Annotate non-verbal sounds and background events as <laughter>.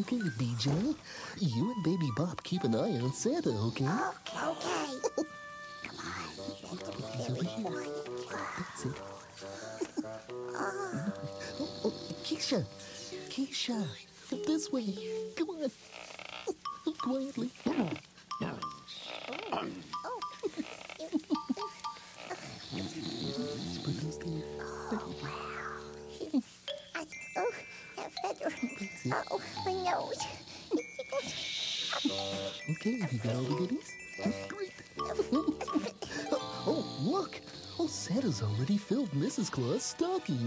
Okay, BJ. You and Baby Bop keep an eye on Santa, okay? Okay. Okay. He's over here. That's it. <laughs> Oh, oh, Keesha. Keesha. This way. Come on. Quietly. Let's Oh, my nose. Okay, have you got all the goodies? Great. <laughs> oh, look. Oh, Santa's already filled Mrs. Claus' stocking.